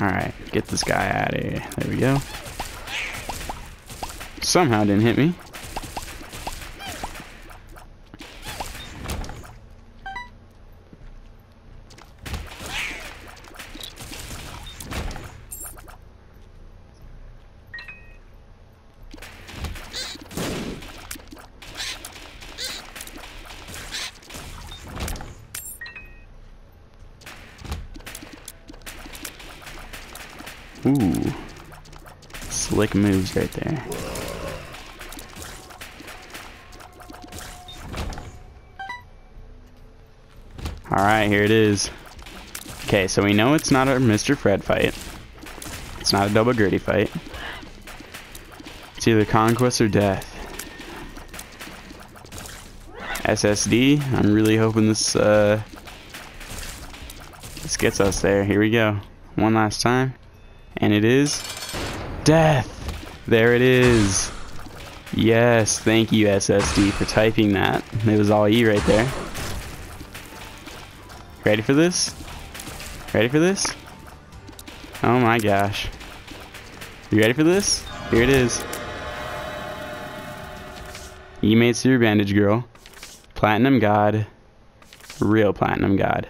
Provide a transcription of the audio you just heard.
Alright, get this guy out of here. There we go. Somehow didn't hit me. Ooh. Slick moves right there. Alright, here it is. Okay, so we know it's not a Mr. Fred fight. It's not a double gritty fight. It's either conquest or death. SSD, I'm really hoping this, uh, this gets us there. Here we go. One last time. And it is death. There it is. Yes, thank you SSD for typing that. It was all you right there. Ready for this? Ready for this? Oh my gosh. You ready for this? Here it is. You made Super Bandage Girl. Platinum God. Real Platinum God.